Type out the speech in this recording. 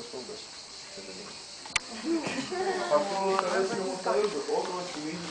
услуга. К сожалению. По Советскому Союзу около 70 станций.